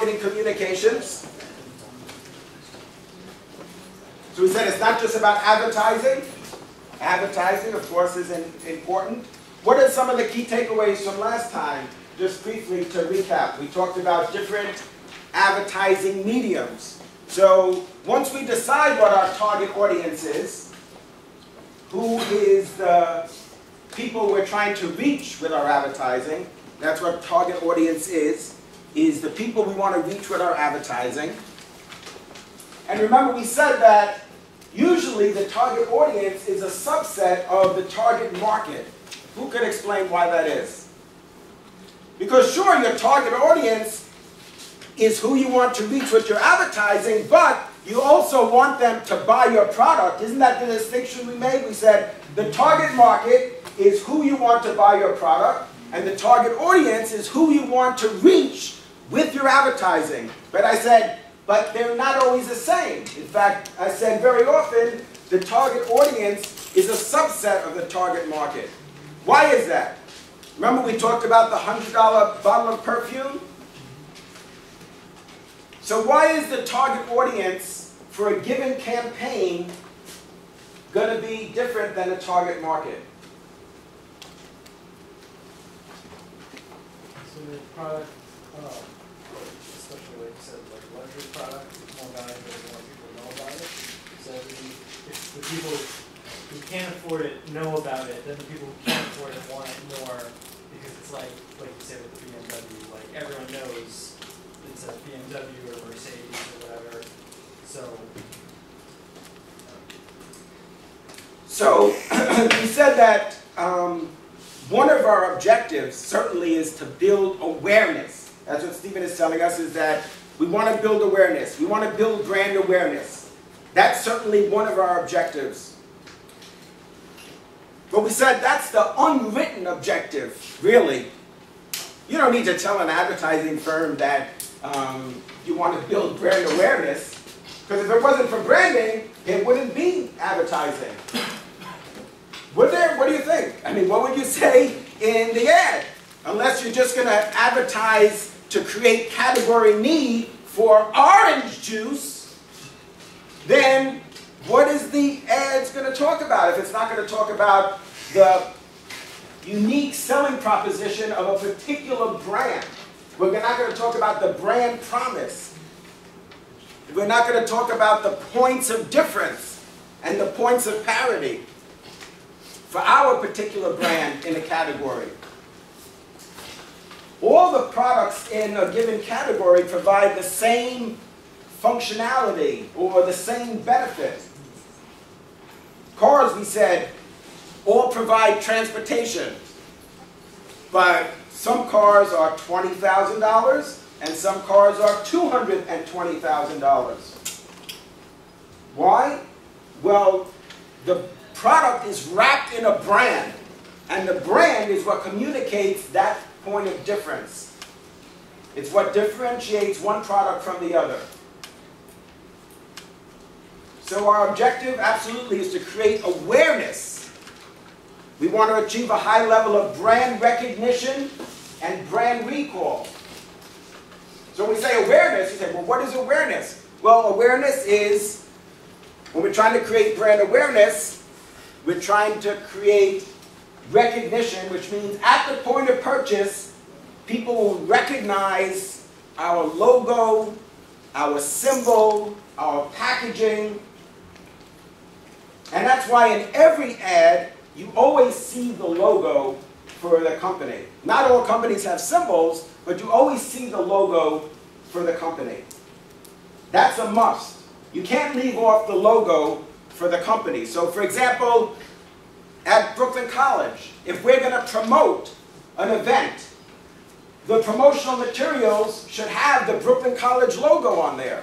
marketing communications. So we said it's not just about advertising. Advertising, of course, is important. What are some of the key takeaways from last time? Just briefly to recap, we talked about different advertising mediums. So once we decide what our target audience is, who is the people we're trying to reach with our advertising, that's what target audience is, is the people we want to reach with our advertising. And remember we said that usually the target audience is a subset of the target market. Who could explain why that is? Because sure, your target audience is who you want to reach with your advertising, but you also want them to buy your product. Isn't that the distinction we made? We said the target market is who you want to buy your product, and the target audience is who you want to reach with your advertising. But I said, but they're not always the same. In fact, I said very often, the target audience is a subset of the target market. Why is that? Remember we talked about the $100 bottle of perfume? So why is the target audience for a given campaign going to be different than the target market? So the product, uh, especially like you said, like luxury product, it's more valuable more people know about it. So if, you, the people who can't afford it know about it, then the people who can't afford it want it more because it's like, like you said with the BMW, like everyone knows it's a BMW or Mercedes or whatever. So. So we said that um, one of our objectives certainly is to build awareness. That's what Stephen is telling us is that we want to build awareness. We want to build brand awareness. That's certainly one of our objectives. But we said that's the unwritten objective, really. You don't need to tell an advertising firm that um, you want to build brand awareness. Because if it wasn't for branding, it wouldn't be advertising. Would there? What do you think? I mean, what would you say in the ad? Unless you're just going to advertise to create category need for orange juice, then what is the ad's going to talk about if it's not going to talk about the unique selling proposition of a particular brand? We're not going to talk about the brand promise. We're not going to talk about the points of difference and the points of parity for our particular brand in a category. All the products in a given category provide the same functionality or the same benefit. Cars, we said, all provide transportation, but some cars are $20,000 and some cars are $220,000. Why? Well, the product is wrapped in a brand, and the brand is what communicates that point of difference. It's what differentiates one product from the other. So our objective absolutely is to create awareness we want to achieve a high level of brand recognition and brand recall. So when we say awareness, you say, well, what is awareness? Well, awareness is, when we're trying to create brand awareness, we're trying to create recognition, which means at the point of purchase, people will recognize our logo, our symbol, our packaging. And that's why in every ad, you always see the logo for the company. Not all companies have symbols, but you always see the logo for the company. That's a must. You can't leave off the logo for the company. So for example, at Brooklyn College, if we're going to promote an event, the promotional materials should have the Brooklyn College logo on there.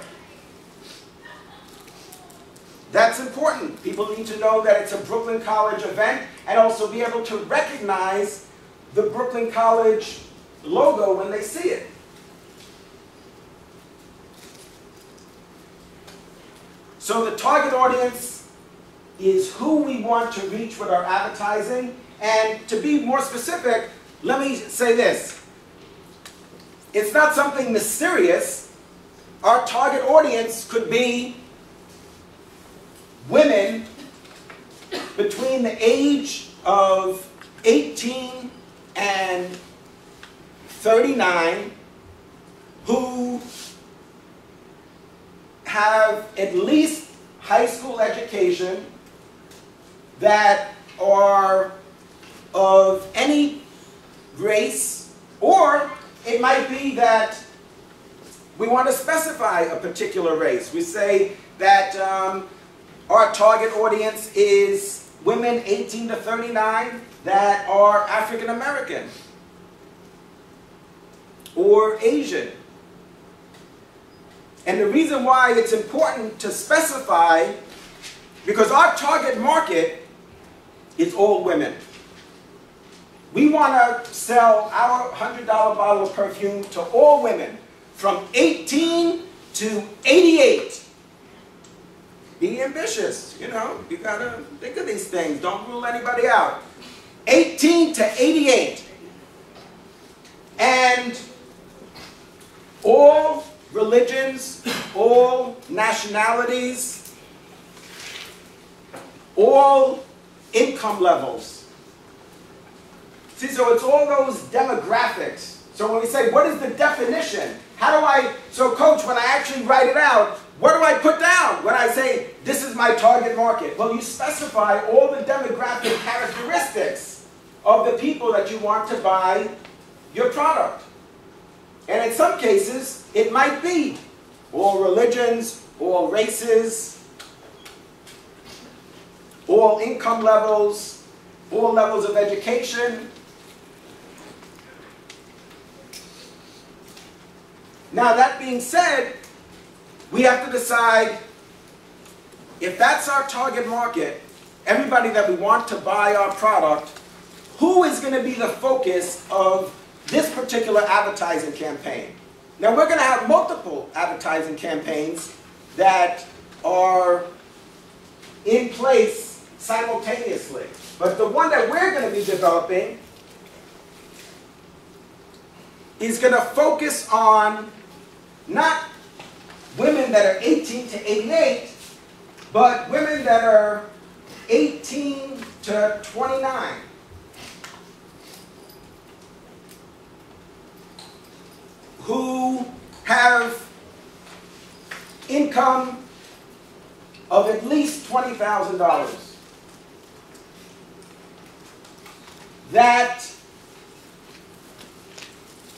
That's important. People need to know that it's a Brooklyn College event and also be able to recognize the Brooklyn College logo when they see it. So the target audience is who we want to reach with our advertising. And to be more specific, let me say this. it's not something mysterious. Our target audience could be women between the age of 18 and 39 who have at least high school education that are of any race, or it might be that we want to specify a particular race. We say that um, our target audience is women 18 to 39 that are African American or Asian. And the reason why it's important to specify, because our target market is all women. We want to sell our $100 bottle of perfume to all women from 18 to 88. Be ambitious, you know, you gotta think of these things. Don't rule anybody out. 18 to 88. And all religions, all nationalities, all income levels. See, so it's all those demographics. So when we say, what is the definition? How do I, so coach, when I actually write it out, what do I put down when I say this is my target market? Well, you specify all the demographic characteristics of the people that you want to buy your product. And in some cases, it might be all religions, all races, all income levels, all levels of education. Now, that being said, we have to decide if that's our target market, everybody that we want to buy our product, who is going to be the focus of this particular advertising campaign? Now we're going to have multiple advertising campaigns that are in place simultaneously. But the one that we're going to be developing is going to focus on not women that are 18 to 88, but women that are 18 to 29. Who have income of at least $20,000. That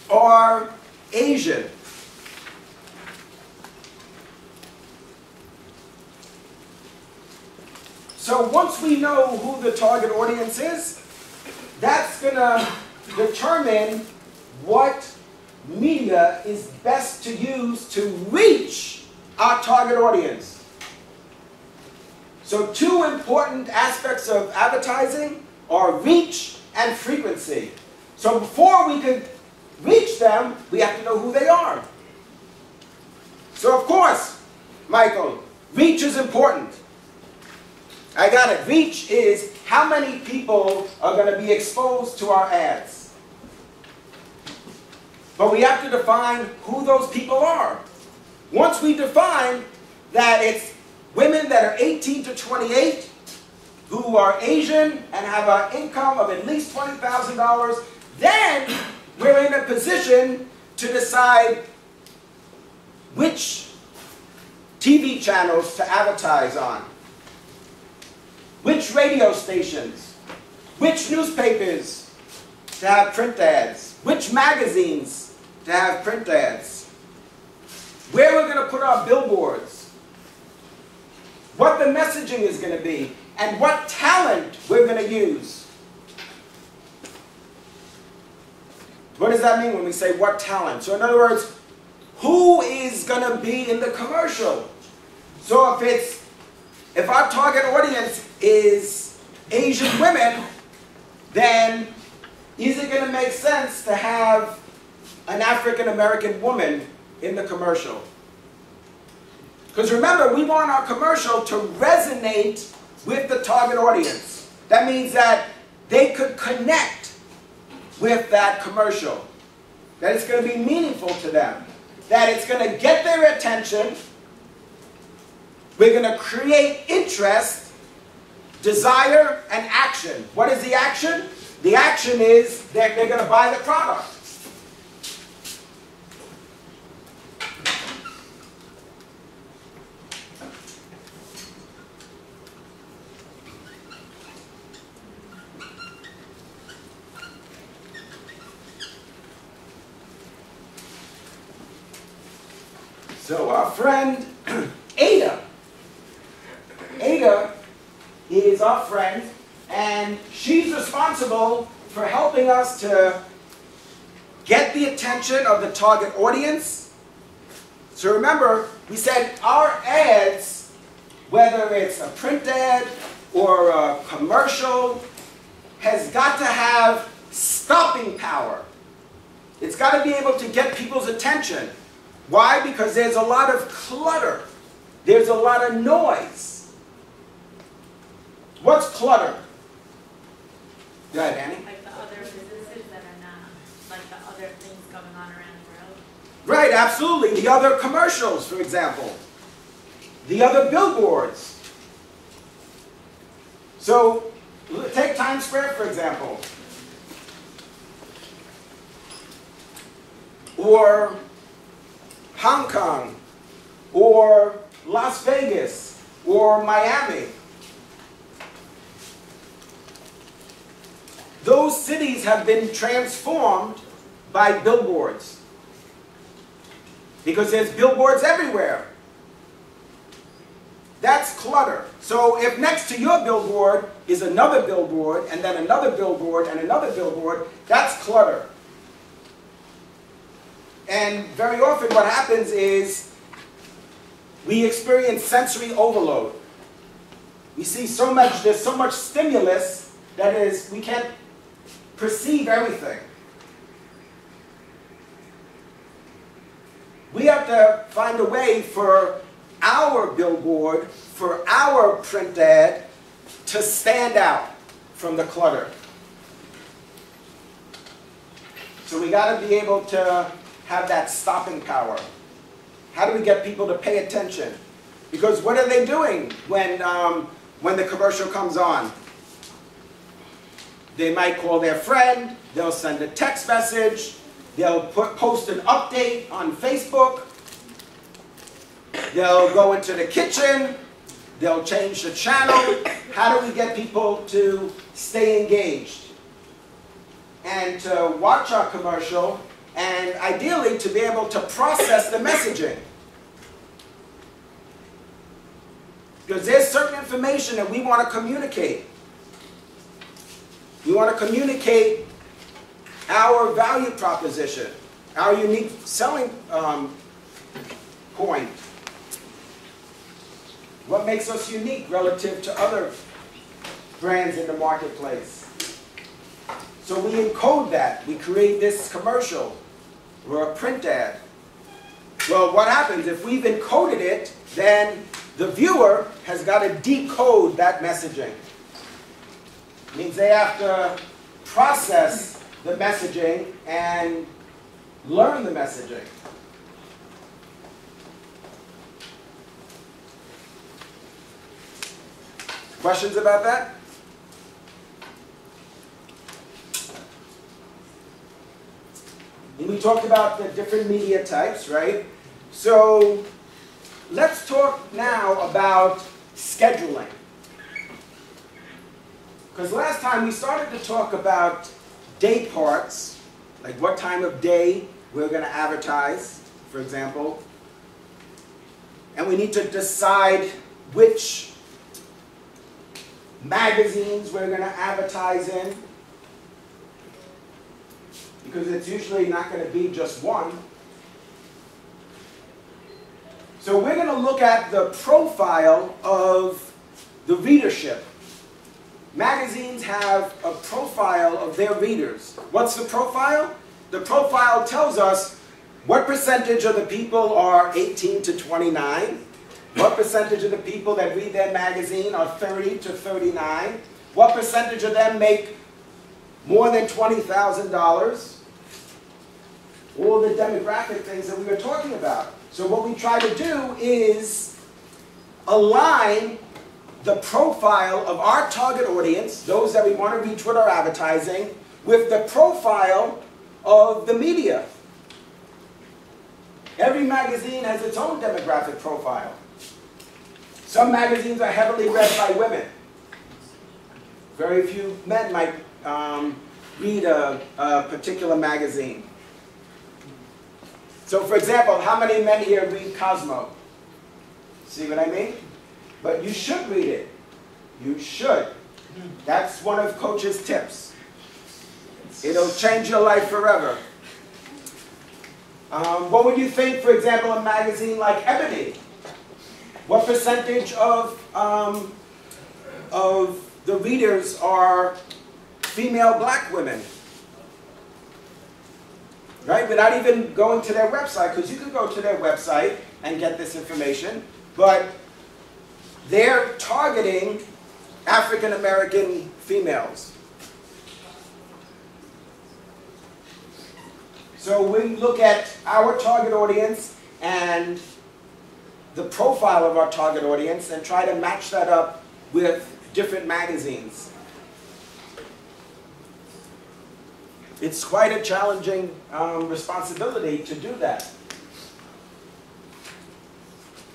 are Asian So once we know who the target audience is, that's going to determine what media is best to use to reach our target audience. So two important aspects of advertising are reach and frequency. So before we can reach them, we have to know who they are. So of course, Michael, reach is important. I got it. Reach is how many people are going to be exposed to our ads. But we have to define who those people are. Once we define that it's women that are 18 to 28 who are Asian and have an income of at least $20,000, then we're in a position to decide which TV channels to advertise on. Which radio stations? Which newspapers to have print ads? Which magazines to have print ads? Where we're going to put our billboards? What the messaging is going to be? And what talent we're going to use? What does that mean when we say what talent? So in other words, who is going to be in the commercial? So if it's if our target audience is Asian women, then is it going to make sense to have an African American woman in the commercial? Because remember, we want our commercial to resonate with the target audience. That means that they could connect with that commercial. that it's going to be meaningful to them, that it's going to get their attention. We're going to create interest, desire, and action. What is the action? The action is that they're going to buy the product. So our friend AIDA, AIDA is our friend, and she's responsible for helping us to get the attention of the target audience. So remember, we said our ads, whether it's a print ad or a commercial, has got to have stopping power. It's got to be able to get people's attention. Why? Because there's a lot of clutter. There's a lot of noise. What's clutter? Go ahead, Annie. Like the other businesses that are not, like the other things going on around the road. Right, absolutely. The other commercials, for example. The other billboards. So, take Times Square, for example. Or Hong Kong. Or Las Vegas. Or Miami. Those cities have been transformed by billboards. Because there's billboards everywhere. That's clutter. So if next to your billboard is another billboard, and then another billboard, and another billboard, that's clutter. And very often what happens is we experience sensory overload. We see so much, there's so much stimulus that is, we can't perceive everything. We have to find a way for our billboard, for our print ad, to stand out from the clutter. So we got to be able to have that stopping power. How do we get people to pay attention? Because what are they doing when, um, when the commercial comes on? They might call their friend, they'll send a text message, they'll put, post an update on Facebook, they'll go into the kitchen, they'll change the channel. How do we get people to stay engaged? And to watch our commercial, and ideally to be able to process the messaging. Because there's certain information that we want to communicate. We want to communicate our value proposition, our unique selling um, point. What makes us unique relative to other brands in the marketplace? So we encode that. We create this commercial or a print ad. Well, what happens if we've encoded it, then the viewer has got to decode that messaging. Means they have to process the messaging and learn the messaging. Questions about that? And we talked about the different media types, right? So let's talk now about scheduling. Because last time we started to talk about day parts, like what time of day we're going to advertise, for example. And we need to decide which magazines we're going to advertise in. Because it's usually not going to be just one. So we're going to look at the profile of the readership. Magazines have a profile of their readers. What's the profile? The profile tells us what percentage of the people are 18 to 29, what percentage of the people that read their magazine are 30 to 39, what percentage of them make more than $20,000, all the demographic things that we were talking about. So what we try to do is align the profile of our target audience, those that we want to reach with our advertising, with the profile of the media. Every magazine has its own demographic profile. Some magazines are heavily read by women. Very few men might um, read a, a particular magazine. So for example, how many men here read Cosmo? See what I mean? But you should read it. You should. That's one of Coach's tips. It'll change your life forever. Um, what would you think, for example, a magazine like Ebony? What percentage of, um, of the readers are female black women? Right? Without even going to their website, because you can go to their website and get this information, but they're targeting African American females. So we look at our target audience and the profile of our target audience and try to match that up with different magazines. It's quite a challenging um, responsibility to do that.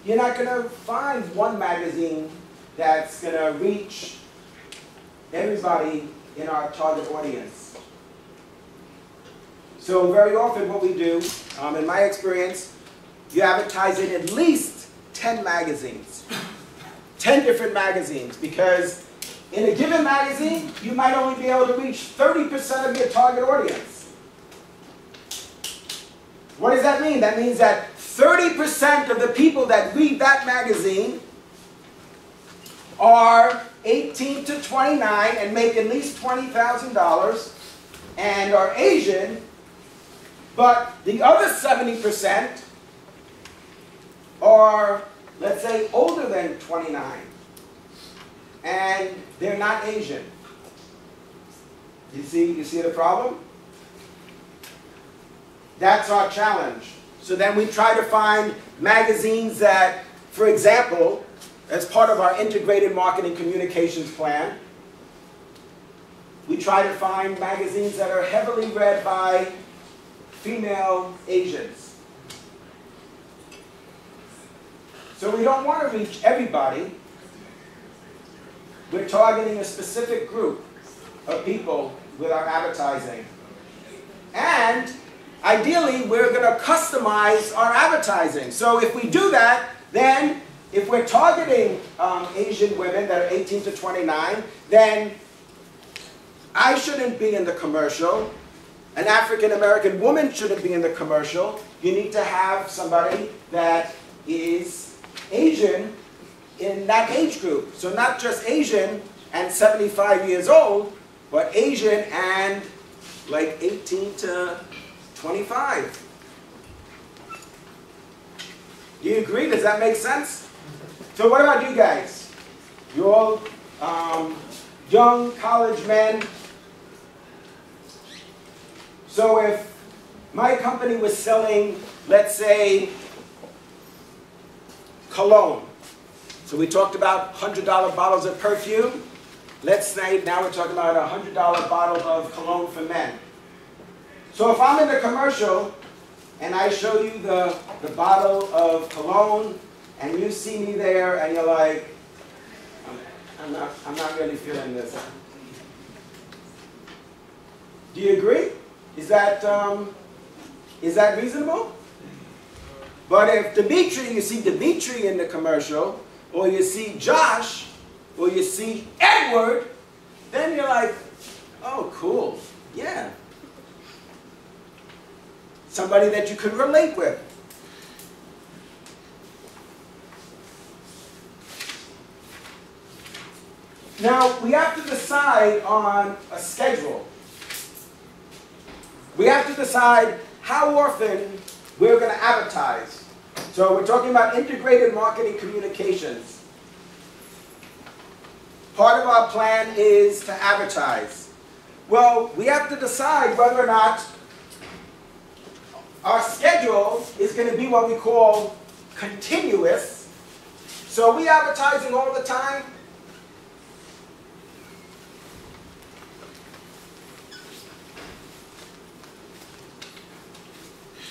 You're not going to find one magazine that's going to reach everybody in our target audience. So very often what we do, um, in my experience, you advertise in at least 10 magazines. 10 different magazines because in a given magazine, you might only be able to reach 30% of your target audience. What does that mean? That means that 30% of the people that read that magazine are 18 to 29 and make at least $20,000 and are Asian, but the other 70% are, let's say, older than 29 and they're not Asian. You see, you see the problem? That's our challenge. So then we try to find magazines that, for example, as part of our integrated marketing communications plan, we try to find magazines that are heavily read by female Asians. So we don't want to reach everybody. We're targeting a specific group of people with our advertising. And ideally, we're going to customize our advertising. So if we do that, then if we're targeting um, Asian women that are 18 to 29, then I shouldn't be in the commercial. An African American woman shouldn't be in the commercial. You need to have somebody that is Asian in that age group. So not just Asian and 75 years old, but Asian and like 18 to 25. Do you agree? Does that make sense? So what about you guys? You're all um, young college men. So if my company was selling, let's say, cologne. So we talked about $100 bottles of perfume. Let's say now we're talking about a $100 bottle of cologne for men. So if I'm in the commercial and I show you the, the bottle of cologne and you see me there and you're like, I'm, I'm, not, I'm not really feeling this. Do you agree? Is that, um, is that reasonable? But if Dimitri, you see Dimitri in the commercial, or you see Josh, or you see Edward, then you're like, oh, cool, yeah. Somebody that you could relate with. Now, we have to decide on a schedule. We have to decide how often we're going to advertise. So we're talking about integrated marketing communications. Part of our plan is to advertise. Well, we have to decide whether or not our schedule is gonna be what we call continuous. So are we advertising all the time?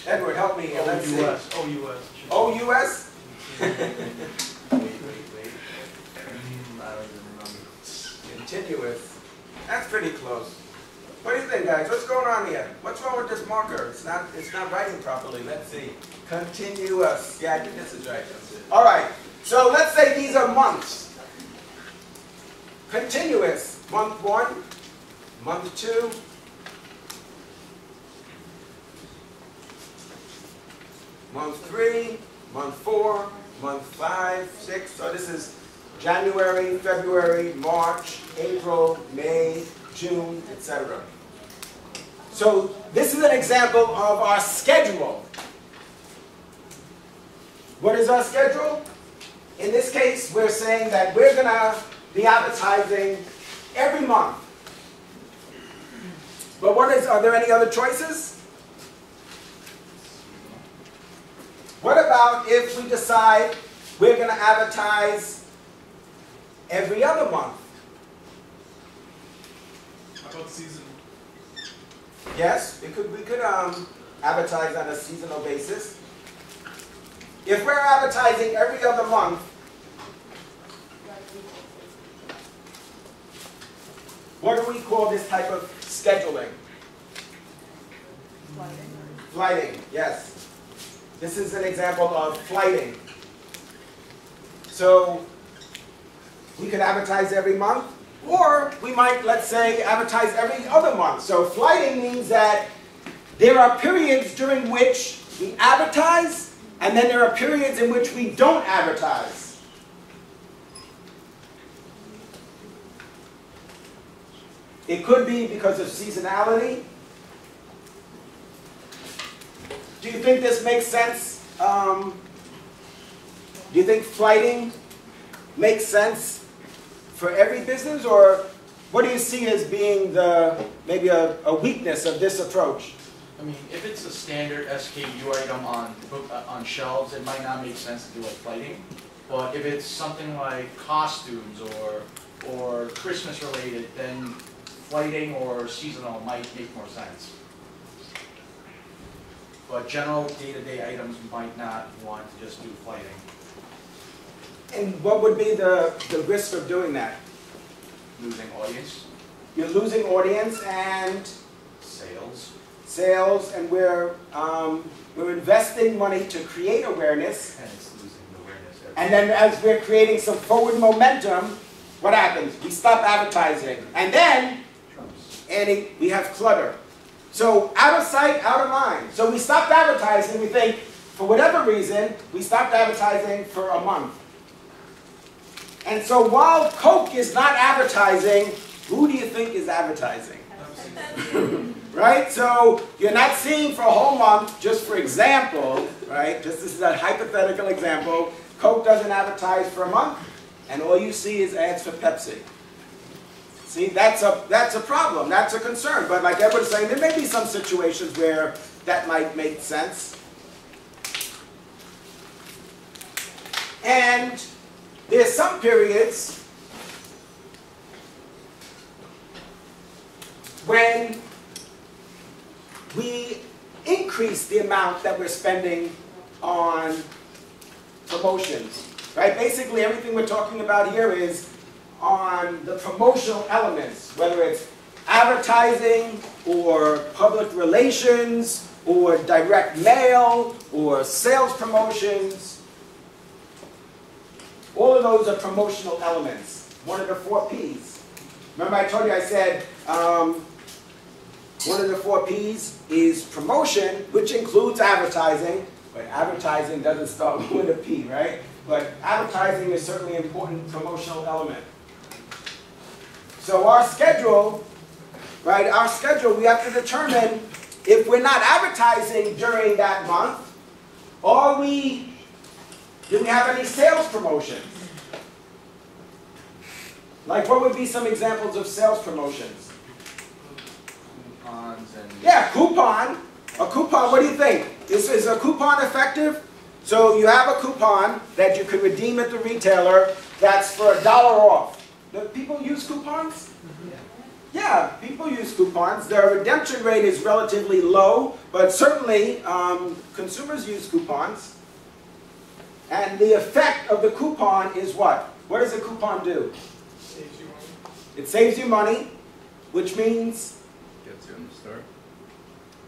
Edward, help me here, oh, let's see. Oh, OUS, OUS. OUS? Wait, wait, wait. I don't remember. Continuous. That's pretty close. What do you think, guys? What's going on here? What's wrong with this marker? It's not, it's not writing properly. Let's see. Continuous. Yeah, I think this is right. All right. So let's say these are months. Continuous. Month one, month two, month three, month four, month five, six. So this is January, February, March, April, May, June, etc. So this is an example of our schedule. What is our schedule? In this case, we're saying that we're going to be advertising every month. But what is, are there any other choices? What about if we decide we're going to advertise every other month? How about seasonal? Yes, we could, we could um, advertise on a seasonal basis. If we're advertising every other month, what do we call this type of scheduling? Flighting, yes. This is an example of flighting. So, we could advertise every month, or we might, let's say, advertise every other month. So flighting means that there are periods during which we advertise, and then there are periods in which we don't advertise. It could be because of seasonality. Do you think this makes sense? Um, do you think flighting makes sense for every business, or what do you see as being the, maybe a, a weakness of this approach? I mean, if it's a standard SKU item on, uh, on shelves, it might not make sense to do like flighting. But if it's something like costumes or, or Christmas related, then flighting or seasonal might make more sense. But general day-to-day items might not want to just do flighting. And what would be the, the risk of doing that? Losing audience, You're losing audience and sales, sales, and we're, um, we're investing money to create awareness. and it's losing awareness. And then as we're creating some forward momentum, what happens? We stop advertising. And then, Annie, we have clutter. So out of sight, out of mind. So we stopped advertising, we think, for whatever reason, we stopped advertising for a month. And so while Coke is not advertising, who do you think is advertising? Right? So you're not seeing for a whole month, just for example, right? Just this is a hypothetical example. Coke doesn't advertise for a month, and all you see is ads for Pepsi. See, that's a that's a problem. That's a concern. But like Edward's saying, there may be some situations where that might make sense. And there's some periods when we increase the amount that we're spending on promotions, right? Basically, everything we're talking about here is on the promotional elements, whether it's advertising or public relations or direct mail or sales promotions. All of those are promotional elements. One of the four P's. Remember I told you I said um, one of the four P's is promotion, which includes advertising, but advertising doesn't start with a P, right? But advertising is certainly an important promotional element. So our schedule, right, our schedule, we have to determine if we're not advertising during that month, are we, do we have any sales promotions? Like what would be some examples of sales promotions? coupons and. Yeah, coupon, A coupon, what do you think? Is, is a coupon effective? So you have a coupon that you can redeem at the retailer that's for a dollar off. Do people use coupons? Yeah, people use coupons. Their redemption rate is relatively low, but certainly um, consumers use coupons. And the effect of the coupon is what? What does a coupon do? Saves you money. It saves you money, which means Gets you in the store.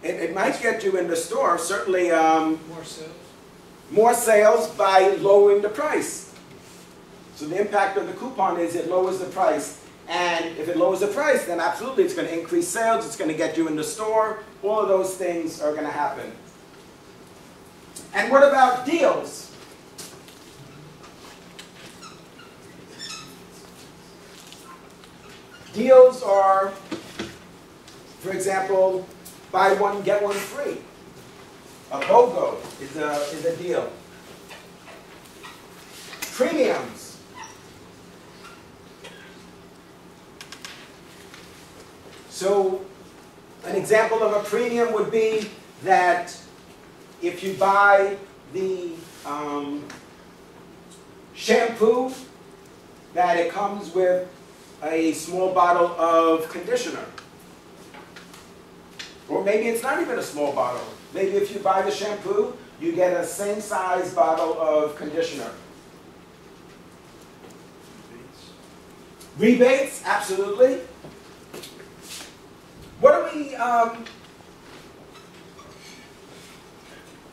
it, it might get you in the store, certainly um, More sales. more sales by lowering the price. So the impact of the coupon is it lowers the price. And if it lowers the price, then absolutely it's going to increase sales, it's going to get you in the store. All of those things are going to happen. And what about deals? Deals are, for example, buy one, get one free. A BOGO is a, is a deal. Premiums. So, an example of a premium would be that if you buy the um, shampoo, that it comes with a small bottle of conditioner. Or maybe it's not even a small bottle. Maybe if you buy the shampoo, you get a same size bottle of conditioner. Rebates, absolutely. What do we, um,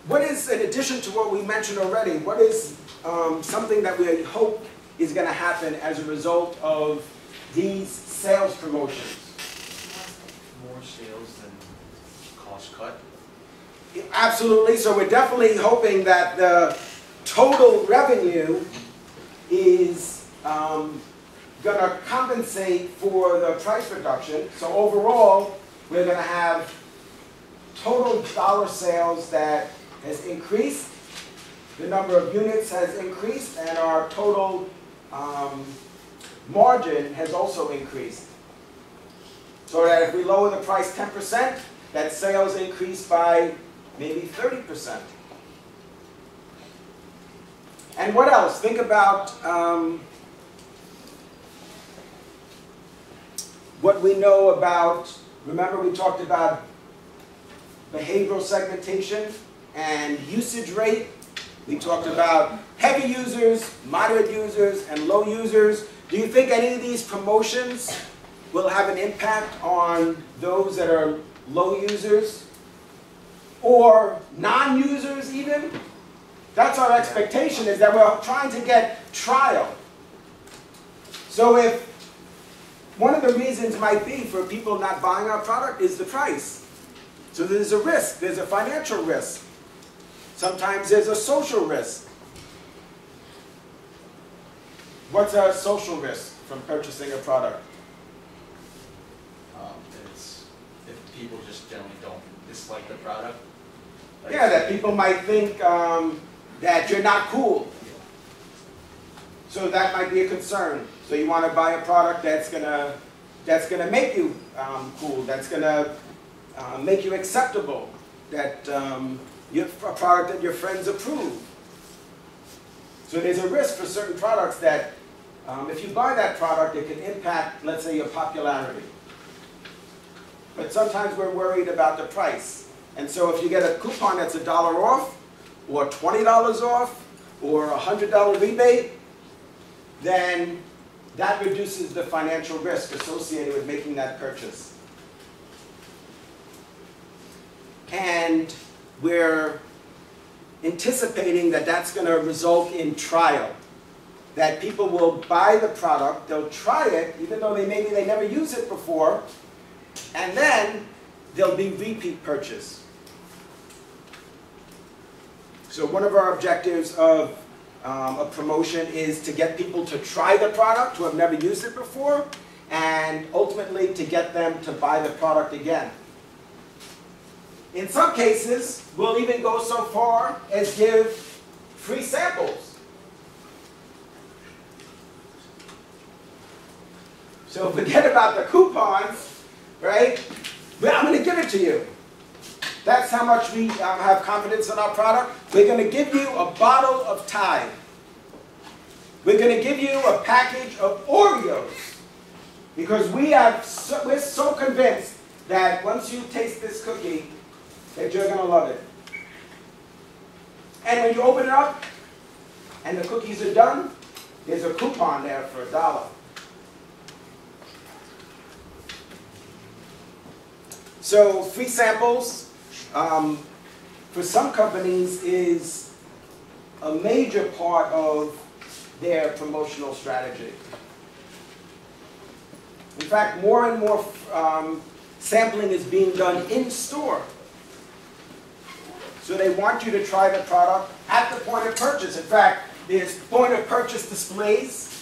what is, in addition to what we mentioned already, what is um, something that we hope is going to happen as a result of these sales promotions? More sales than cost cut. Absolutely, so we're definitely hoping that the total revenue is um, gonna compensate for the price reduction. So overall, we're gonna have total dollar sales that has increased, the number of units has increased, and our total um, margin has also increased. So that if we lower the price ten percent, that sales increase by maybe thirty percent. And what else? Think about um, what we know about, remember we talked about behavioral segmentation and usage rate. We talked about heavy users, moderate users, and low users. Do you think any of these promotions will have an impact on those that are low users? Or non-users even? That's our expectation, is that we're trying to get trial. So if, one of the reasons might be for people not buying our product is the price. So there's a risk, there's a financial risk. Sometimes there's a social risk. What's a social risk from purchasing a product? Um, it's, if people just generally don't dislike the product. like- Yeah, that people might think um, that you're not cool. So that might be a concern. So you want to buy a product that's gonna that's gonna make you um, cool. That's gonna uh, make you acceptable. That um, you a product that your friends approve. So there's a risk for certain products that um, if you buy that product, it can impact, let's say, your popularity. But sometimes we're worried about the price. And so if you get a coupon that's a dollar off, or $20 off, or a $100 rebate, then that reduces the financial risk associated with making that purchase. And we're anticipating that that's going to result in trial. That people will buy the product, they'll try it, even though they maybe they never used it before, and then there'll be repeat purchase. So one of our objectives of um, a promotion is to get people to try the product who have never used it before, and ultimately to get them to buy the product again. In some cases, we'll even go so far as give free samples. So forget about the coupons, right? Well, I'm going to give it to you. That's how much we um, have confidence in our product. We're going to give you a bottle of Tide. We're going to give you a package of Oreos because we have so, we're so convinced that once you taste this cookie, that you're going to love it. And when you open it up and the cookies are done, there's a coupon there for a dollar. So free samples um, for some companies is a major part of their promotional strategy. In fact, more and more um, sampling is being done in store. So they want you to try the product at the point of purchase. In fact, there's point of purchase displays.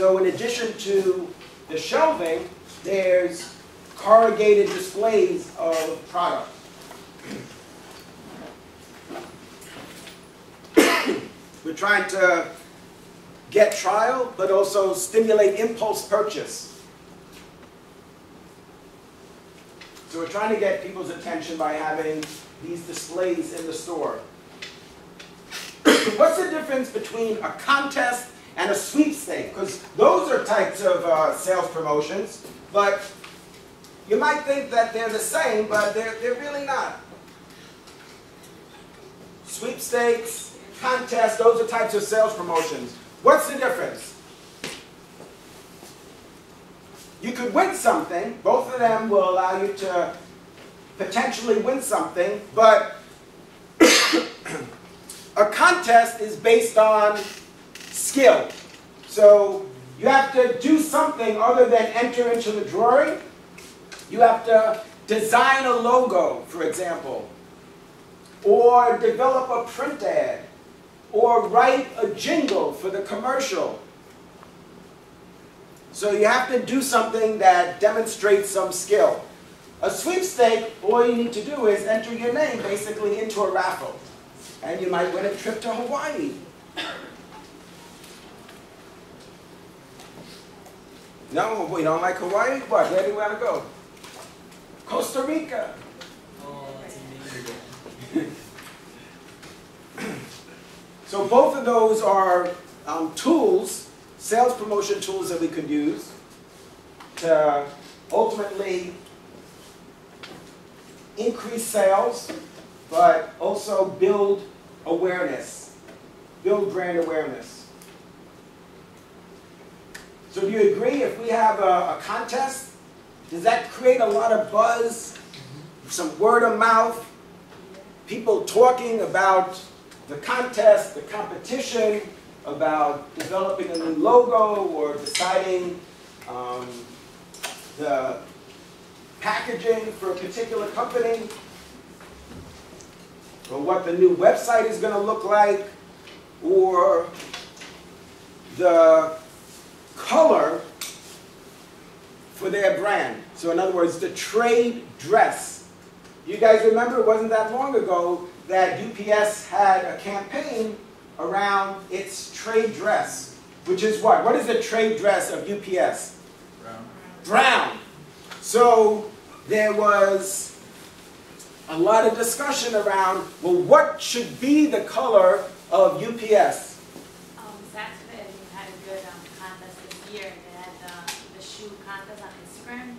So in addition to the shelving, there's corrugated displays of products. We're trying to get trial, but also stimulate impulse purchase. So we're trying to get people's attention by having these displays in the store. What's the difference between a contest and a sweepstake? Because those are types of uh, sales promotions, but you might think that they're the same, but they're, they're really not. Sweepstakes, contests, those are types of sales promotions. What's the difference? You could win something, both of them will allow you to potentially win something, but a contest is based on skill. So you have to do something other than enter into the drawing. You have to design a logo, for example, or develop a print ad, or write a jingle for the commercial. So you have to do something that demonstrates some skill. A sweepstake, all you need to do is enter your name basically into a raffle. And you might win a trip to Hawaii. No, we don't like Hawaii? What? Where do you want to go? Costa Rica. So both of those are um, tools, sales promotion tools that we could use to ultimately increase sales, but also build awareness, build brand awareness. So do you agree if we have a, a contest, does that create a lot of buzz, some word of mouth, people talking about the contest, the competition, about developing a new logo or deciding um, the packaging for a particular company, or what the new website is going to look like, or the color for their brand. So in other words, the trade dress. You guys remember it wasn't that long ago that UPS had a campaign around its trade dress, which is what? What is the trade dress of UPS? Brown. Brown. So there was a lot of discussion around, well, what should be the color of UPS? Um, Saks Fifth had a good, um, contest this year, they had the, the shoe contest on Instagram.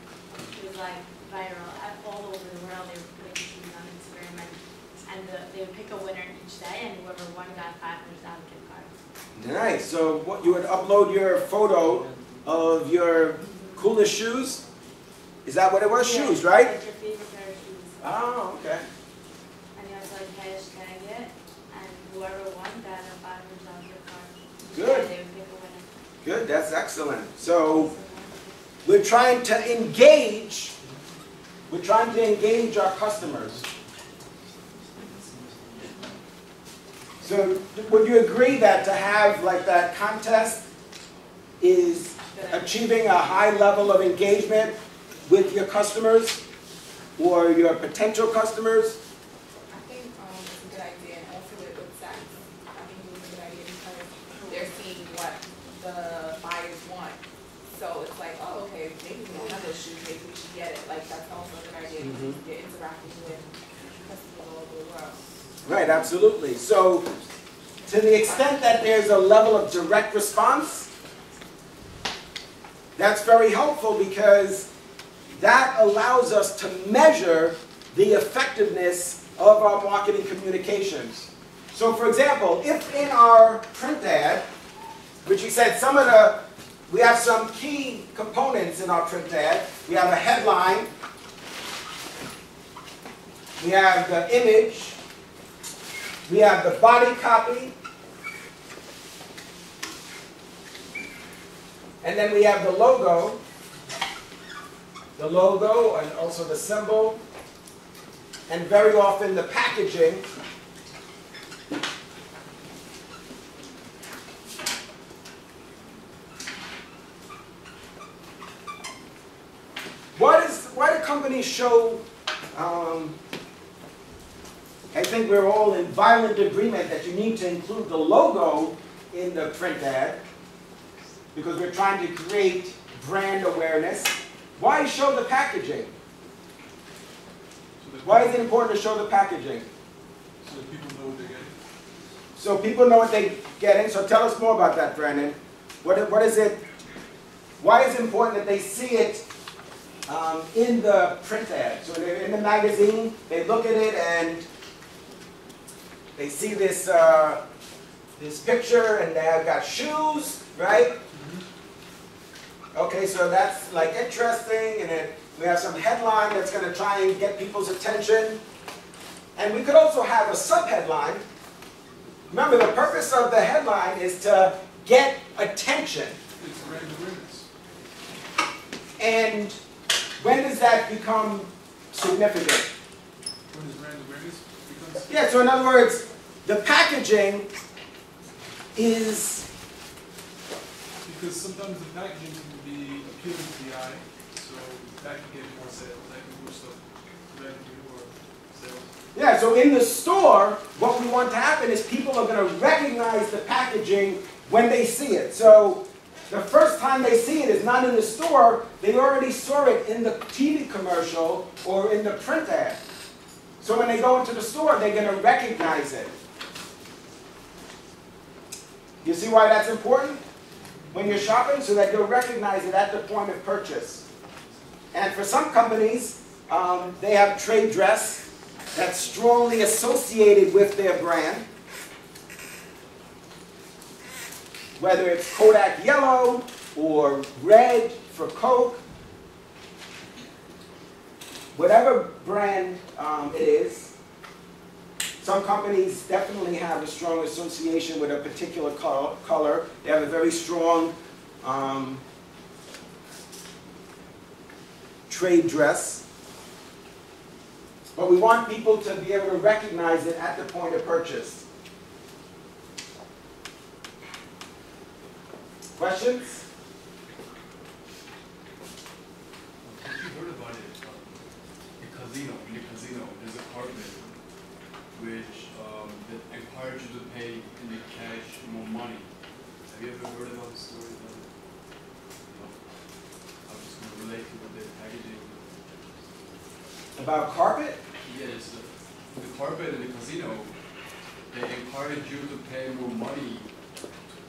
It was like viral, at- all over the world, they were putting shoes on Instagram and, and the, they would pick a winner each day and whoever won got five hundred dollar gift card. Nice. So what you would upload your photo of your coolest shoes? Is that what it was? Yeah, Shoes, right? Your favorite pair of shoes. Oh, okay. And you to like hashtag it, and whoever won got a five hundred dollar gift card. Good. day They would pick a winner. Good. That's excellent. So we're trying to engage. We're trying to engage our customers. So would you agree that to have like that contest is achieving a high level of engagement with your customers or your potential customers? practice with customers all over the world. Right, absolutely. So, to the extent that there's a level of direct response, that's very helpful because that allows us to measure the effectiveness of our marketing communications. So, for example, if in our print ad, which you said some of the, we have some key components in our print ad. We have a headline, we have the image, we have the body copy. And then we have the logo. The logo and also the symbol. And very often the packaging. Why does, why do companies show, um, I think we're all in violent agreement that you need to include the logo in the print ad because we're trying to create brand awareness. Why show the packaging? Why is it important to show the packaging? so that people know what they're getting. So people know what they're getting, so tell us more about that, Brandon. What, what is it, why is it important that they see it um, in the print ad? So they're in the magazine, they look at it and they see this, uh, this picture and they've got shoes, right? Okay, so that's like interesting and then we have some headline that's gonna try and get people's attention. And we could also have a subheadline Remember, the purpose of the headline is to get attention. It's brand awareness. And when does that become significant? When is brand awareness becomes, Yeah, so in other words, the packaging is, because sometimes the packaging can be appealing to the eye, so that can get more sales, that can boost up sales. yeah, so in the store, what we want to happen is people are going to recognize the packaging when they see it. So the first time they see it is not in the store, they already saw it in the TV commercial or in the print ad. So when they go into the store, they're going to recognize it. You see why that's important? When you're shopping, so that you'll recognize it at the point of purchase. And for some companies, um, they have trade dress that's strongly associated with their brand. Whether it's Kodak Yellow or red for Coke, whatever brand um, it is, some companies definitely have a strong association with a particular col- color. They have a very strong um, trade dress. But we want people to be able to recognize it at the point of purchase. Questions? Have you heard about it? The casino, which um, that encourage you to pay in the cash more money. Have you ever heard about the story about it? No. I'm just gonna relate to what the packaging. About carpet? Yes, the, the carpet in the casino, they encourage you to pay more money to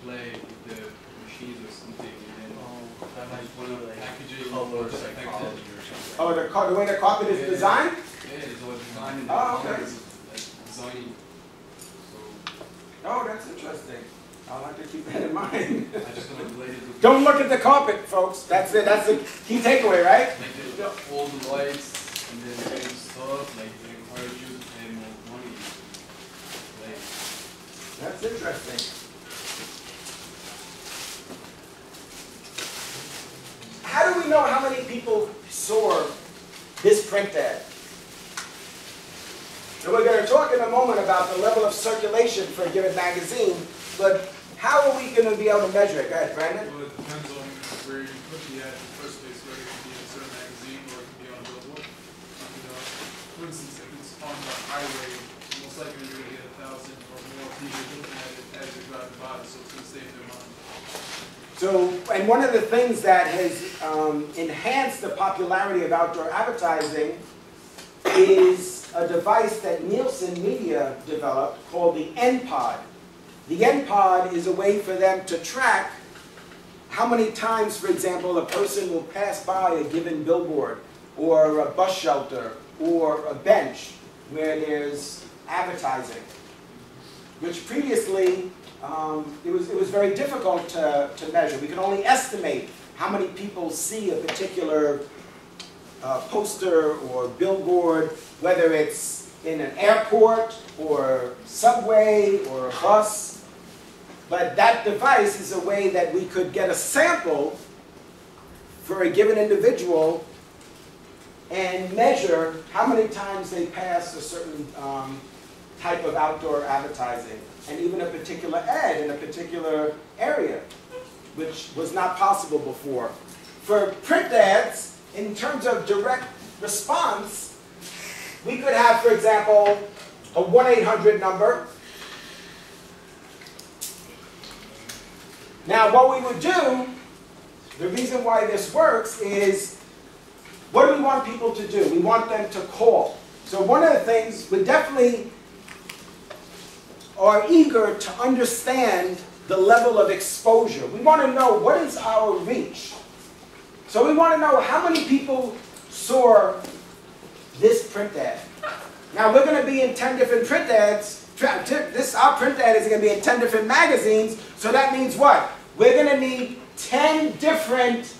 play with the machines or something, and then Oh, that might one be of the like packaging color or psychology or something. Oh, the, car- the way the carpet is Yeah. designed? Yeah, it's all designed Oh, okay. Like designing. So Oh, that's interesting. I'll have to keep that in mind. I just gonna relate it. Don't look at the carpet, folks. That's it. That's the key takeaway, right? Like the, all the lights and then getting stuff, like they encourage you to pay more money. Like, That's interesting. How do we know how many people saw this print ad? And we're going to talk in a moment about the level of circulation for a given magazine, but how are we going to be able to measure it? Go ahead, Brandon. Well, it depends on where you put the ad in the first place, whether it can be in a certain magazine or it can be on a billboard. You know, for instance, if it's on the highway, most likely you're gonna get a thousand or more people looking at it as you're driving by, so it's gonna stay in their mind. So, and one of the things that has um, enhanced the popularity of outdoor advertising is a device that Nielsen Media developed called the NPOD. The NPOD is a way for them to track how many times, for example, a person will pass by a given billboard or a bus shelter or a bench where there's advertising, which previously um, it, was, it was very difficult to, to measure. We could only estimate how many people see a particular uh, poster or billboard, whether it's in an airport or subway or a bus. But that device is a way that we could get a sample for a given individual and measure how many times they pass a certain um, type of outdoor advertising and even a particular ad in a particular area, which was not possible before. For print ads, in terms of direct response, we could have, for example, a 1-800 number. Now, what we would do, the reason why this works is, what do we want people to do? We want them to call. So one of the things, we definitely are eager to understand the level of exposure. We want to know what is our reach. So we want to know how many people saw this print ad. Now we're going to be in 10 different print ads. This our print ad is going to be in 10 different magazines. So that means what? We're going to need 10 different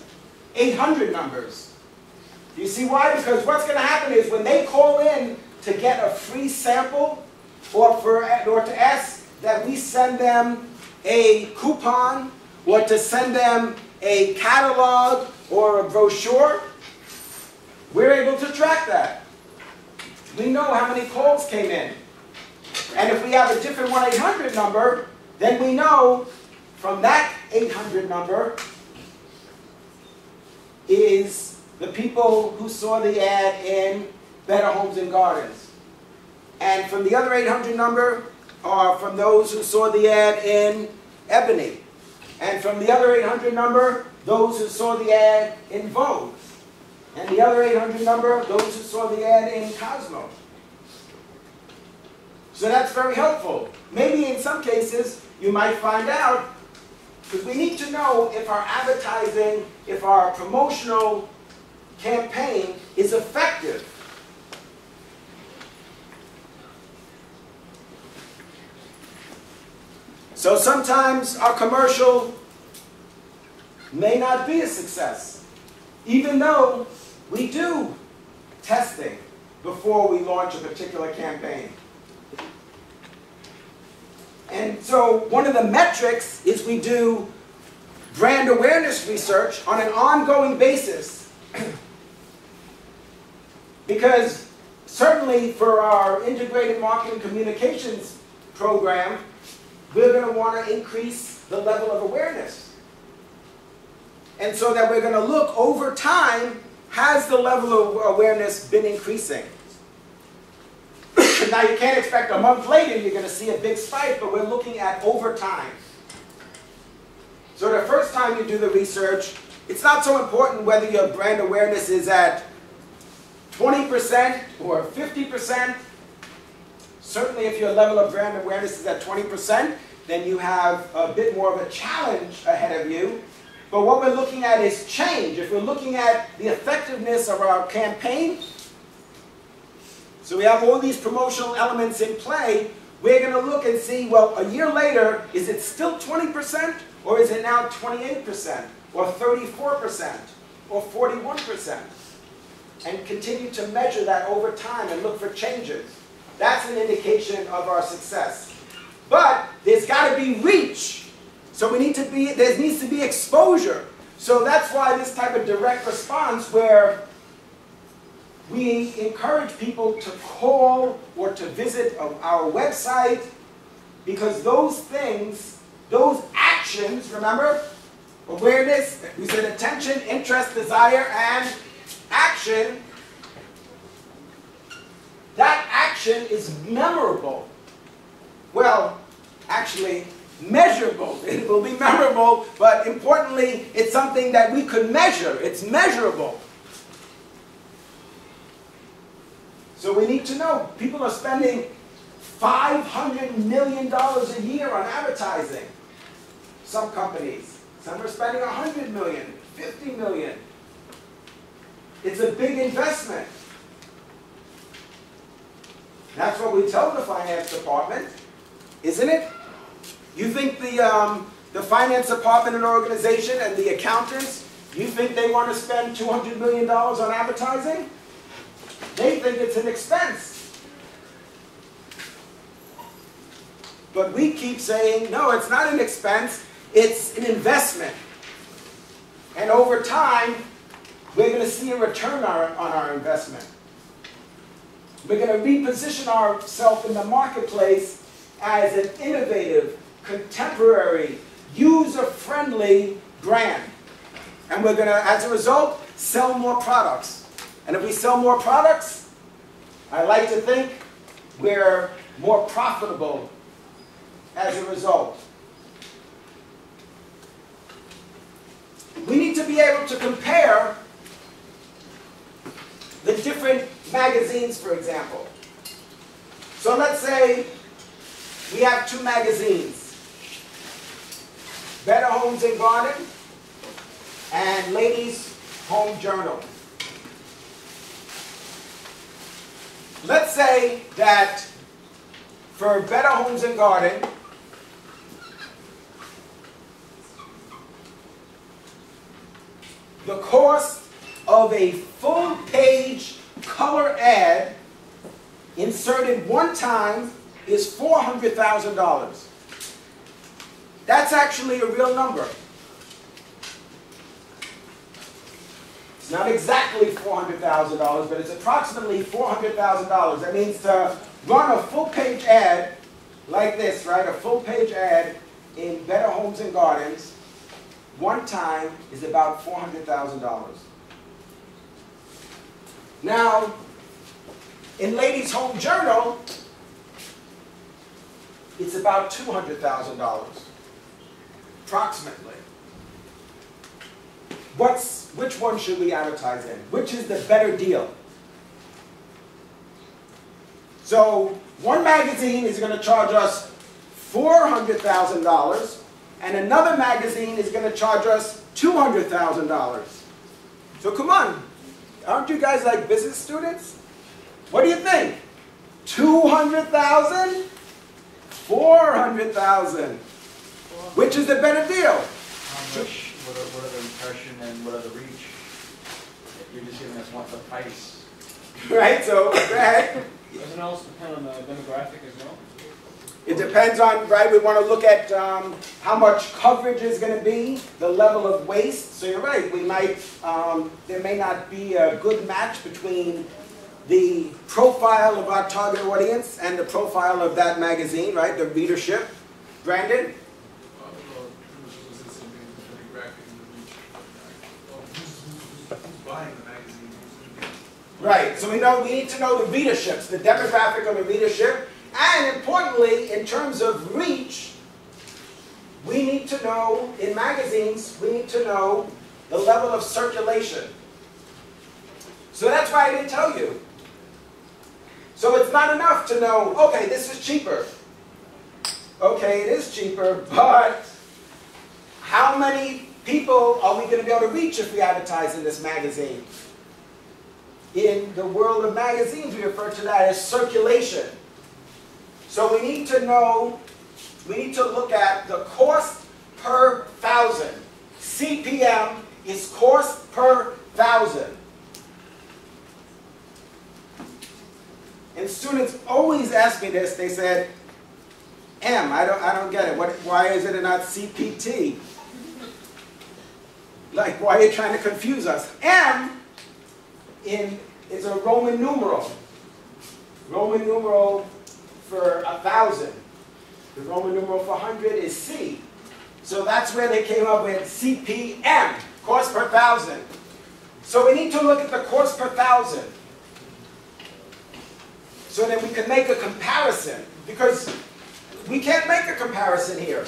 800 numbers. You see why? Because what's going to happen is when they call in to get a free sample, or, for, or to ask that we send them a coupon, or to send them a catalog or a brochure, we're able to track that. We know how many calls came in. And if we have a different 1-800 number, then we know from that 800 number is the people who saw the ad in Better Homes and Gardens. And from the other 800 number are from those who saw the ad in Ebony. And from the other 800 number, those who saw the ad in Vogue. And the other 800 number, those who saw the ad in Cosmo. So that's very helpful. Maybe in some cases, you might find out, because we need to know if our advertising, if our promotional campaign is effective. So sometimes our commercial may not be a success, even though we do testing before we launch a particular campaign. And so one of the metrics is we do brand awareness research on an ongoing basis. because certainly for our integrated marketing communications program, we're going to want to increase the level of awareness. And so that we're going to look over time, has the level of awareness been increasing? now you can't expect a month later you're going to see a big spike, but we're looking at over time. So the first time you do the research, it's not so important whether your brand awareness is at 20% or 50%. Certainly if your level of brand awareness is at 20%, then you have a bit more of a challenge ahead of you. But what we're looking at is change. If we're looking at the effectiveness of our campaign, so we have all these promotional elements in play, we're going to look and see, well, a year later, is it still 20% or is it now 28% or 34% or 41%? And continue to measure that over time and look for changes. That's an indication of our success. But there's got to be reach. So we need to be, there needs to be exposure. So that's why this type of direct response where we encourage people to call or to visit our website because those things, those actions, remember, awareness, we said attention, interest, desire, and action, that action is memorable. Well, actually, measurable. It will be memorable, but importantly, it's something that we could measure. It's measurable. So we need to know, people are spending five hundred million dollars a year on advertising. Some companies, some are spending a hundred million, fifty million. It's a big investment. That's what we tell the finance department, isn't it? You think the, um, the finance department and organization and the accountants, you think they want to spend two hundred million dollars on advertising? They think it's an expense. But we keep saying, no, it's not an expense, it's an investment. And over time, we're going to see a return on our investment. We're going to reposition ourselves in the marketplace as an innovative, contemporary, user-friendly brand. And we're going to, as a result, sell more products. And if we sell more products, I like to think we're more profitable as a result. We need to be able to compare the different magazines, for example. So let's say we have two magazines, Better Homes and Garden and Ladies Home Journal. Let's say that for Better Homes and Garden, the cost of a full page color ad inserted one time is $400,000. That's actually a real number. It's not exactly $400,000, but it's approximately $400,000. That means to run a full page ad like this, right? A full page ad in Better Homes and Gardens one time is about $400,000. Now, in Ladies Home Journal, it's about $200,000, approximately. What's, which one should we advertise in? Which is the better deal? So, one magazine is going to charge us $400,000, and another magazine is going to charge us $200,000. So come on, aren't you guys like business students? What do you think? 200,000? 400,000. Which is the better deal? How much, what are, what are the impression and what are the reach? You're just giving us one, the price. Right, so go ahead. Doesn't it also depend on the demographic as well? It depends on, right, we want to look at um, how much coverage is going to be, the level of waste. So you're right, we might, um, there may not be a good match between the profile of our target audience and the profile of that magazine, right, the readership. Brandon? Right, so we know, we need to know the readerships, the demographic of the readership, and importantly, in terms of reach, we need to know, in magazines, we need to know the level of circulation. So that's why I didn't tell you. So it's not enough to know, okay, this is cheaper. Okay, it is cheaper, but how many people are we going to be able to reach if we advertise in this magazine? In the world of magazines, we refer to that as circulation. So we need to know, we need to look at the cost per thousand. CPM is cost per thousand. And students always ask me this, they said, M, I don't, I don't get it. What, why is it not CPT? Like, why are you trying to confuse us? M in, is a Roman numeral. Roman numeral for a thousand. The Roman numeral for 100 is C. So that's where they came up with CPM, cost per thousand. So we need to look at the cost per thousand. So that we can make a comparison. Because we can't make a comparison here.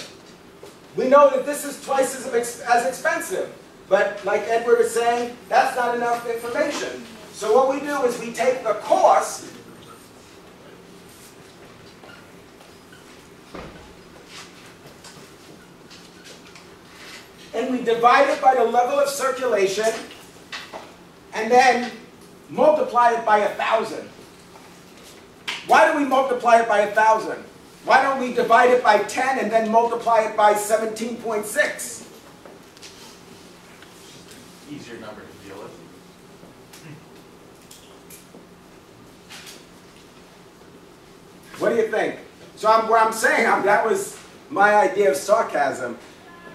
We know that this is twice as, ex as expensive. But like Edward is saying, that's not enough information. So what we do is we take the cost saying we divide it by the level of circulation and then multiply it by a thousand. Why do we multiply it by a thousand? Why don't we divide it by 10 and then multiply it by 17.6? Easier number to deal with. What do you think? So I'm, what I'm saying, I'm, that was my idea of sarcasm.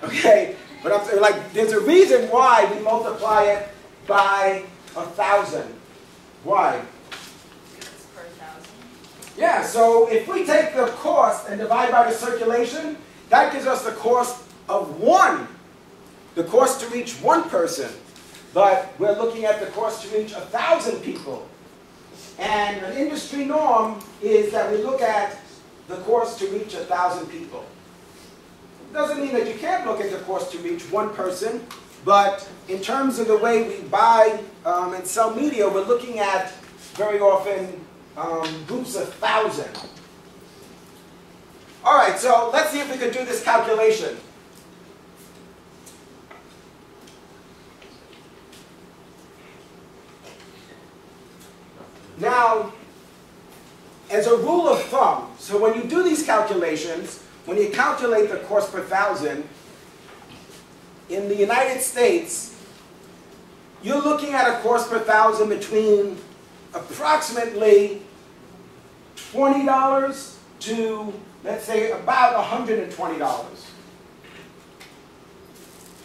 Okay? But I'm saying, like, there's a reason why we multiply it by a thousand. Why? Yeah, so if we take the cost and divide by the circulation, that gives us the cost of one. The cost to reach one person. But we're looking at the cost to reach a thousand people. And an industry norm is that we look at the cost to reach a thousand people. Doesn't mean that you can't look at the cost to reach one person, but in terms of the way we buy um, and sell media, we're looking at very often um, groups of thousand. All right, so let's see if we can do this calculation. Now, as a rule of thumb, so when you do these calculations, when you calculate the cost per thousand, in the United States, you're looking at a cost per thousand between approximately $20 to, let's say, about $120.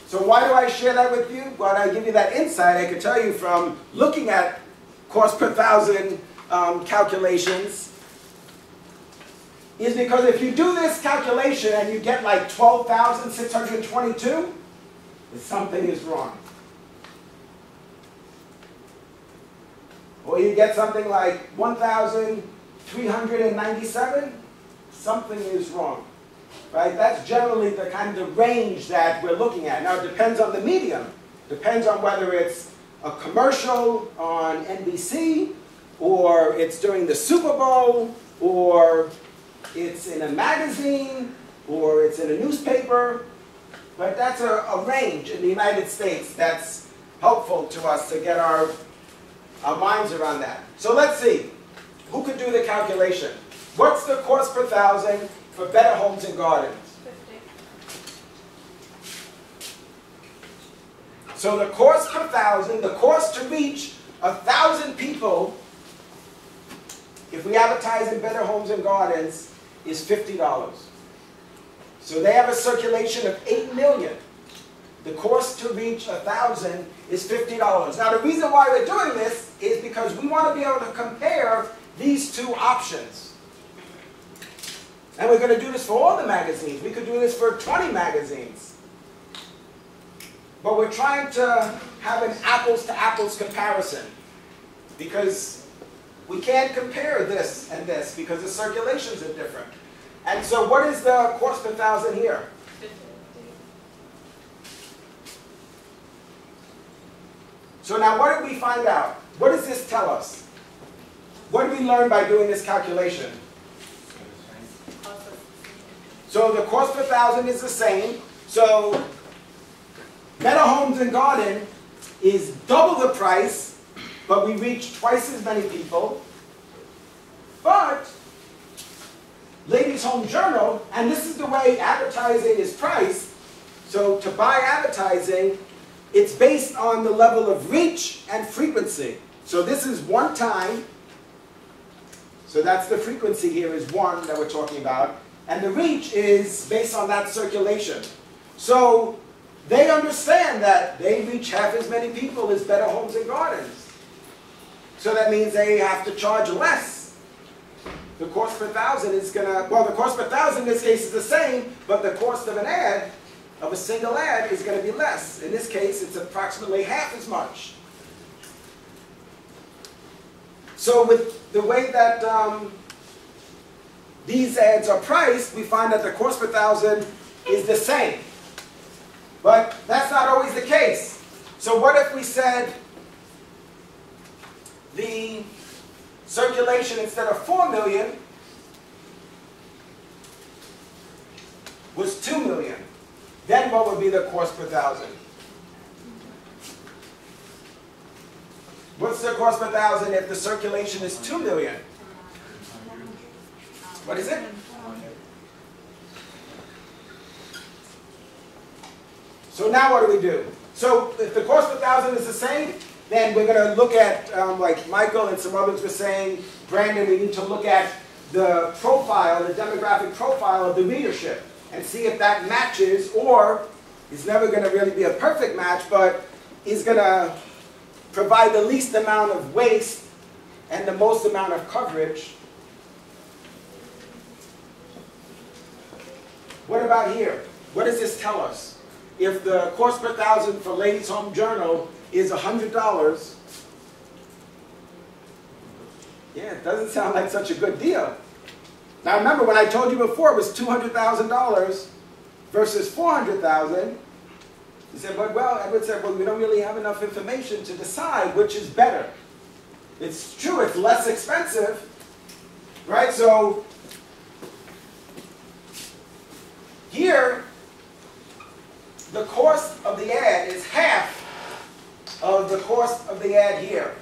So why do I share that with you? Why do I give you that insight? I can tell you from looking at cost per thousand um, calculations is because if you do this calculation and you get like 12,622, something is wrong. Or you get something like 1,397, something is wrong. Right? That's generally the kind of range that we're looking at. Now it depends on the medium. Depends on whether it's a commercial on NBC, or it's during the Super Bowl, or it's in a magazine, or it's in a newspaper. But that's a, a range in the United States that's helpful to us to get our, our minds around that. So let's see. Who could do the calculation? What's the cost per thousand for Better Homes and Gardens? Fifty. So the cost per thousand, the cost to reach a thousand people, if we advertise in Better Homes and Gardens, is fifty dollars. So they have a circulation of eight million. The cost to reach a thousand is fifty dollars. Now the reason why we're doing this is because we want to be able to compare these two options. And we're going to do this for all the magazines. We could do this for 20 magazines. But we're trying to have an apples to apples comparison because we can't compare this and this because the circulations are different. And so what is the cost per thousand here? So now what did we find out? What does this tell us? What did we learn by doing this calculation? So the cost per thousand is the same. So Better Homes and Garden is double the price, but we reach twice as many people. But Ladies Home Journal, and this is the way advertising is priced. So to buy advertising, it's based on the level of reach and frequency. So this is one time. So that's the frequency here is one that we're talking about. And the reach is based on that circulation. So they understand that they reach half as many people as Better Homes and Gardens. So that means they have to charge less. The cost per thousand is gonna, well, the cost per thousand in this case is the same, but the cost of an ad, of a single ad, is gonna be less. In this case, it's approximately half as much. So with the way that um, these ads are priced, we find that the cost per thousand is the same. But that's not always the case. So what if we said the circulation instead of 4 million was 2 million? Then what would be the cost per thousand? What's the cost per thousand if the circulation is two million? What is it? So now what do we do? So if the cost per thousand is the same, then we're gonna look at, um, like Michael and some others were saying, Brandon, we need to look at the profile, the demographic profile of the readership and see if that matches, or it's never gonna really be a perfect match, but is gonna provide the least amount of waste and the most amount of coverage. What about here? What does this tell us? If the course per thousand for Ladies Home Journal is hundred dollars, yeah, it doesn't sound like such a good deal. Now remember, when I told you before it was two hundred thousand dollars versus four hundred thousand, he said, but well, Edward said, well, we don't really have enough information to decide which is better. It's true, it's less expensive, right? So here, the cost of the ad is half of the cost of the ad here.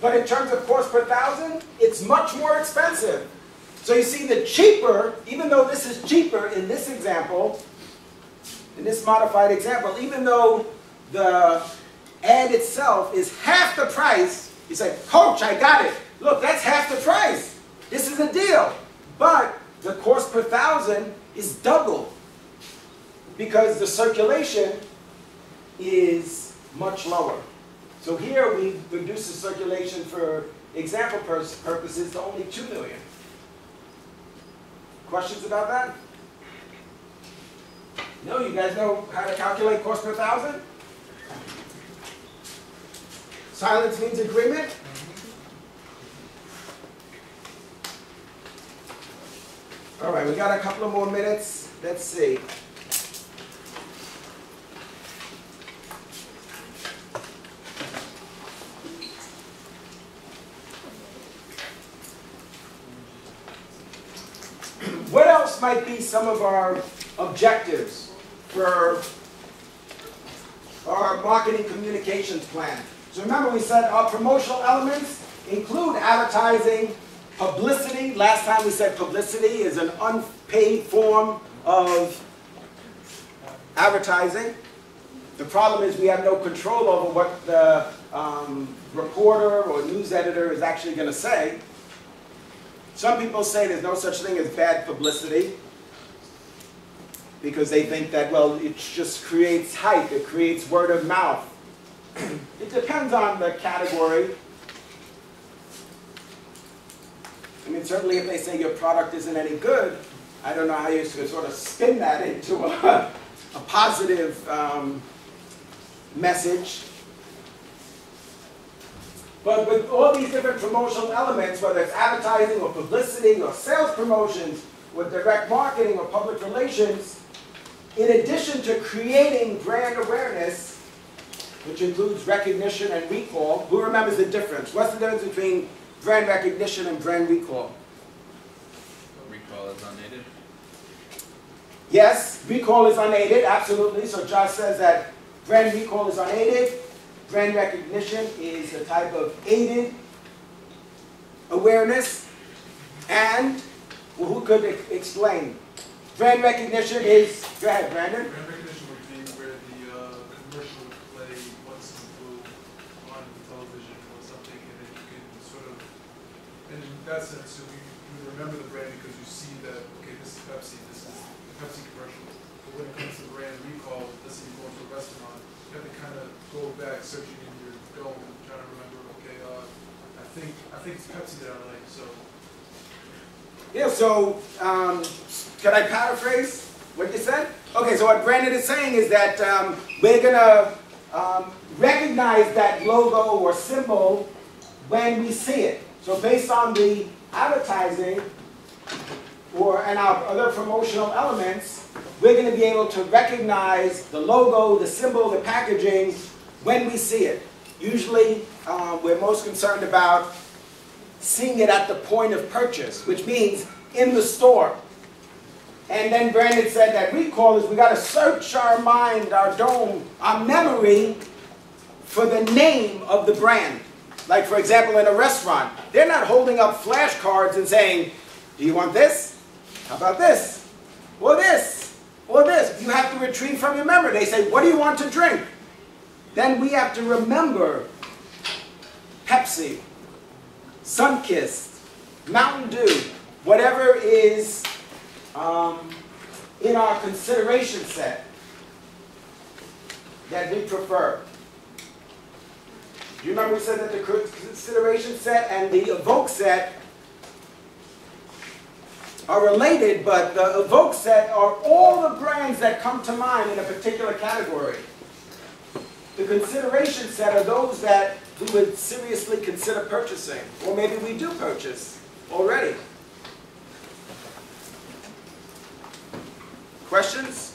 But in terms of cost per thousand, it's much more expensive. So you see the cheaper, even though this is cheaper in this example, in this modified example, even though the ad itself is half the price, you say, Coach, I got it. Look, that's half the price. This is a deal. But the cost per thousand is double because the circulation is much lower. So here we reduce the circulation for example purposes to only 2 million. Questions about that? No, you guys know how to calculate cost per thousand? Silence means agreement? All right, we got a couple of more minutes. Let's see. What else might be some of our objectives for our marketing communications plan? So remember we said our promotional elements include advertising, publicity. Last time we said publicity is an unpaid form of advertising. The problem is we have no control over what the um, reporter or news editor is actually going to say. Some people say there's no such thing as bad publicity because they think that, well, it just creates hype, it creates word of mouth. it depends on the category. I mean, certainly if they say your product isn't any good, I don't know how you could sort of spin that into a, a positive um, message. But with all these different promotional elements, whether it's advertising or publicity or sales promotions or direct marketing or public relations, in addition to creating brand awareness, which includes recognition and recall, who remembers the difference? What's the difference between brand recognition and brand recall? Recall is unaided. Yes, recall is unaided, absolutely. So Josh says that brand recall is unaided. Brand recognition is a type of aided awareness. And well, who could explain? Brand recognition is, go ahead, Brandon. Brand recognition would be where the uh, commercial would play once in blue on television or something, and then you can sort of, and in that sense, you you remember the brand because you see that, okay, this is Pepsi, this is the Pepsi commercial. But when it comes to brand recall, let's say you go into a restaurant, have to kind of go back searching in your dome and trying to remember, okay, uh, I think, I think it's Pepsi that I like, so. Yeah, so, um, can I paraphrase what you said? Okay, so what Brandon is saying is that um, we're gonna um, recognize that logo or symbol when we see it. So based on the advertising or and our other promotional elements, we're gonna be able to recognize the logo, the symbol, the packaging when we see it. Usually, uh, we're most concerned about seeing it at the point of purchase, which means in the store. And then Brandon said that recall is we gotta search our mind, our dome, our memory for the name of the brand. Like for example, in a restaurant, they're not holding up flashcards and saying, do you want this? How about this? Or this? Or this? You have to retrieve from your memory. They say, what do you want to drink? Then we have to remember Pepsi, Sunkist, Mountain Dew, whatever is um, in our consideration set that we prefer. Do you remember we said that the consideration set and the evoke set are related, but the evoke set are all the brands that come to mind in a particular category. The consideration set are those that we would seriously consider purchasing, or maybe we do purchase already. Questions?